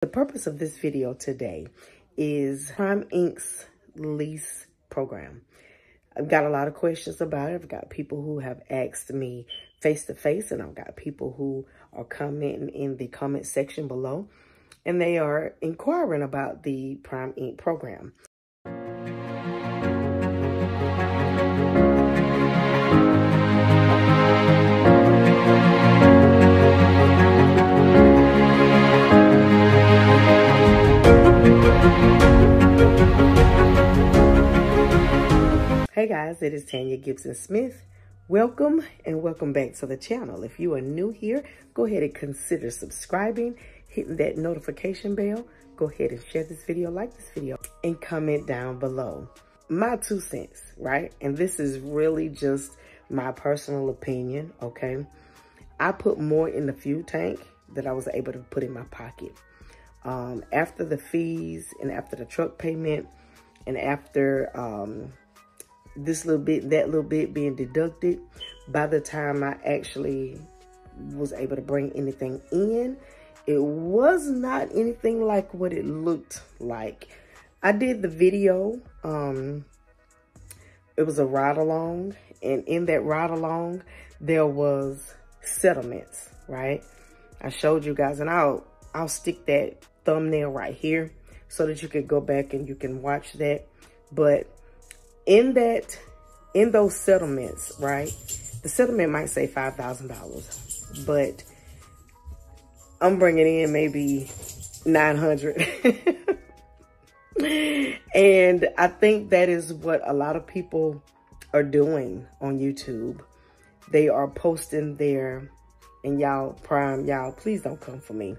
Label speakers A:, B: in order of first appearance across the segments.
A: The purpose of this video today is Prime Inc's lease program. I've got a lot of questions about it. I've got people who have asked me face to face and I've got people who are commenting in the comment section below and they are inquiring about the Prime Inc program. Guys, it is Tanya Gibson Smith. Welcome and welcome back to the channel. If you are new here, go ahead and consider subscribing, hitting that notification bell. Go ahead and share this video, like this video, and comment down below. My two cents, right? And this is really just my personal opinion, okay? I put more in the fuel tank that I was able to put in my pocket. Um, after the fees and after the truck payment and after um, this little bit, that little bit being deducted, by the time I actually was able to bring anything in, it was not anything like what it looked like. I did the video. Um, it was a ride along. And in that ride along, there was settlements, right? I showed you guys, and I'll I'll stick that thumbnail right here so that you can go back and you can watch that. But in that, in those settlements, right? The settlement might say $5,000, but I'm bringing in maybe 900. and I think that is what a lot of people are doing on YouTube. They are posting their, and y'all, Prime, y'all, please don't come for me.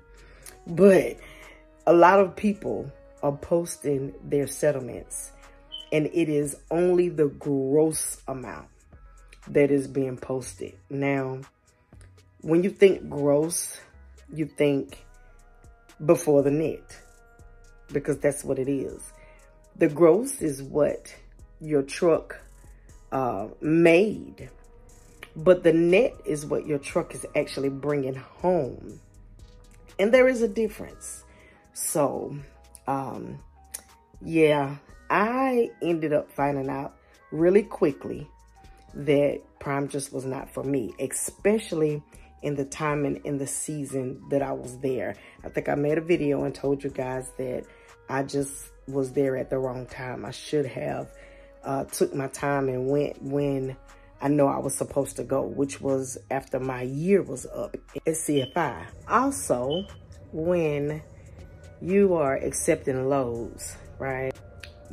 A: But a lot of people are posting their settlements and it is only the gross amount that is being posted. Now, when you think gross, you think before the net because that's what it is. The gross is what your truck uh, made, but the net is what your truck is actually bringing home. And there is a difference. So, um, yeah, I ended up finding out really quickly that Prime just was not for me, especially in the time and in the season that I was there. I think I made a video and told you guys that I just was there at the wrong time. I should have uh, took my time and went when I know I was supposed to go, which was after my year was up at CFI. Also, when you are accepting loads, right?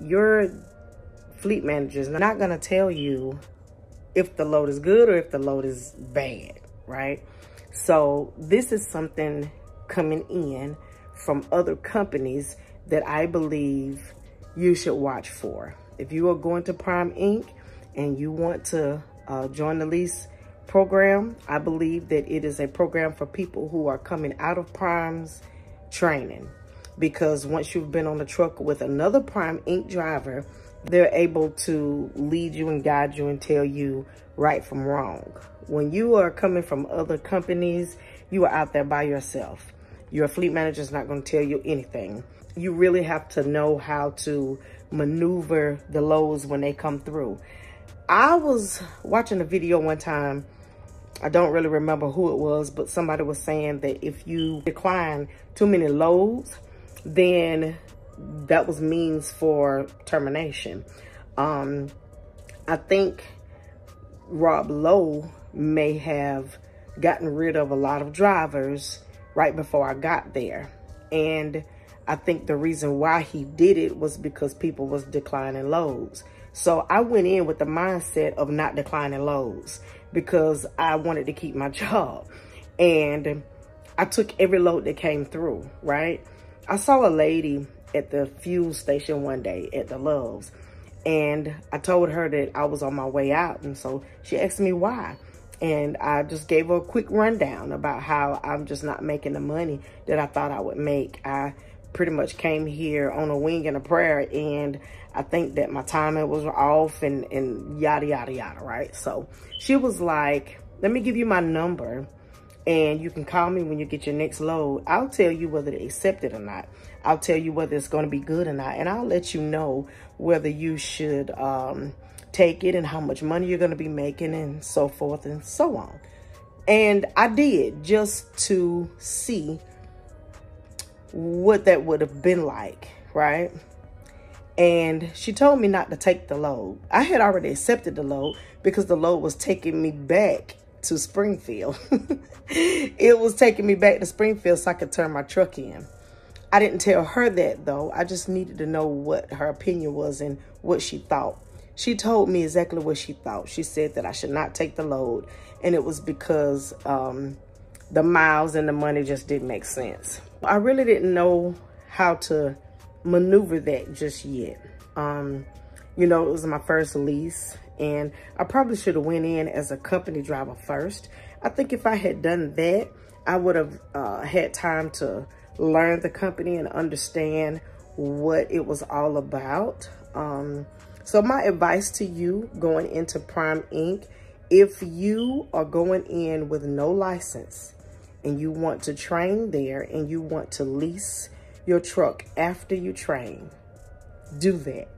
A: Your fleet manager is not going to tell you if the load is good or if the load is bad, right? So this is something coming in from other companies that I believe you should watch for. If you are going to Prime Inc. and you want to uh, join the lease program, I believe that it is a program for people who are coming out of Prime's training because once you've been on the truck with another Prime Inc. driver, they're able to lead you and guide you and tell you right from wrong. When you are coming from other companies, you are out there by yourself. Your fleet manager is not going to tell you anything. You really have to know how to maneuver the loads when they come through. I was watching a video one time I don't really remember who it was, but somebody was saying that if you decline too many loads, then that was means for termination. Um, I think Rob Low may have gotten rid of a lot of drivers right before I got there. And I think the reason why he did it was because people was declining loads. So I went in with the mindset of not declining loads because I wanted to keep my job. And I took every load that came through, right? I saw a lady at the fuel station one day at the Loves. And I told her that I was on my way out. And so she asked me why. And I just gave her a quick rundown about how I'm just not making the money that I thought I would make. I pretty much came here on a wing and a prayer. And I think that my timing was off and, and yada, yada, yada, right? So she was like, let me give you my number and you can call me when you get your next load. I'll tell you whether they accept it or not. I'll tell you whether it's going to be good or not. And I'll let you know whether you should um, take it and how much money you're going to be making and so forth and so on. And I did just to see what that would have been like, right? And she told me not to take the load. I had already accepted the load because the load was taking me back to Springfield. it was taking me back to Springfield so I could turn my truck in. I didn't tell her that though. I just needed to know what her opinion was and what she thought. She told me exactly what she thought. She said that I should not take the load. And it was because um, the miles and the money just didn't make sense. I really didn't know how to maneuver that just yet. Um, you know, it was my first lease and I probably should have went in as a company driver first. I think if I had done that, I would have uh, had time to learn the company and understand what it was all about. Um, so my advice to you going into Prime Inc., if you are going in with no license and you want to train there and you want to lease your truck after you train, do that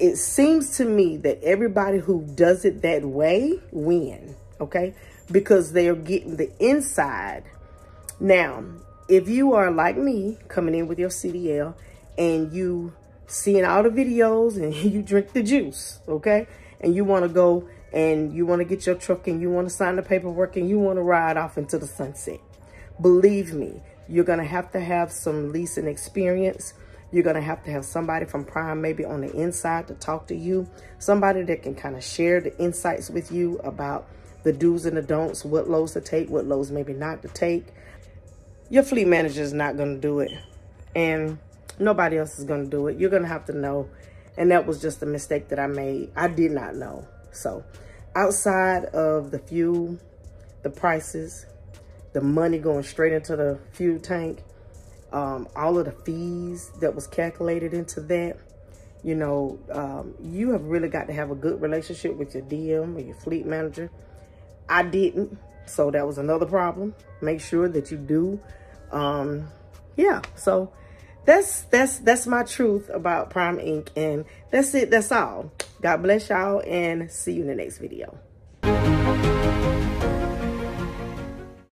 A: it seems to me that everybody who does it that way win, okay? Because they're getting the inside. Now, if you are like me, coming in with your CDL, and you seeing all the videos and you drink the juice, okay? And you want to go and you want to get your truck and you want to sign the paperwork and you want to ride off into the sunset. Believe me, you're going to have to have some leasing experience you're going to have to have somebody from Prime maybe on the inside to talk to you. Somebody that can kind of share the insights with you about the do's and the don'ts, what loads to take, what loads maybe not to take. Your fleet manager is not going to do it. And nobody else is going to do it. You're going to have to know. And that was just a mistake that I made. I did not know. So outside of the fuel, the prices, the money going straight into the fuel tank, um, all of the fees that was calculated into that. You know, um, you have really got to have a good relationship with your DM or your fleet manager. I didn't, so that was another problem. Make sure that you do. Um, yeah, so that's that's that's my truth about Prime Inc. And that's it. That's all. God bless y'all and see you in the next video.